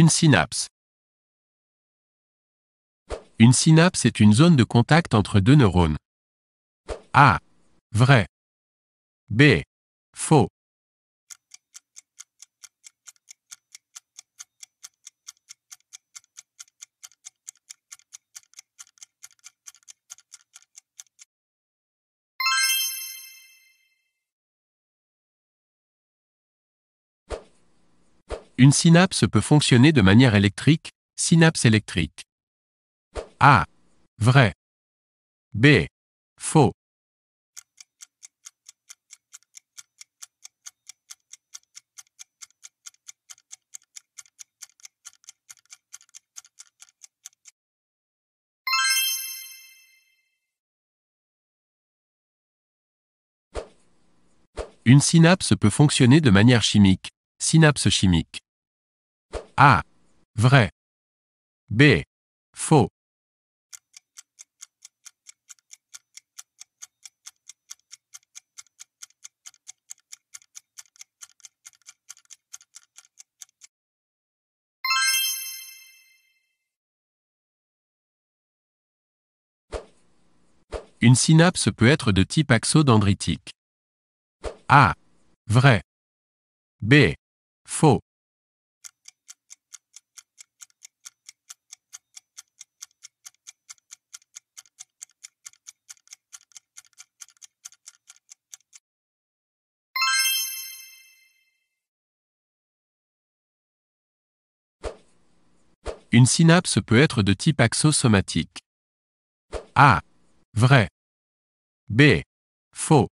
Une synapse. Une synapse est une zone de contact entre deux neurones. A. Vrai. B. Faux. Une synapse peut fonctionner de manière électrique, synapse électrique. A. Vrai. B. Faux. Une synapse peut fonctionner de manière chimique, synapse chimique. A. Vrai. B. Faux. Une synapse peut être de type axodendritique. A. Vrai. B. Faux. Une synapse peut être de type axosomatique. A. Vrai. B. Faux.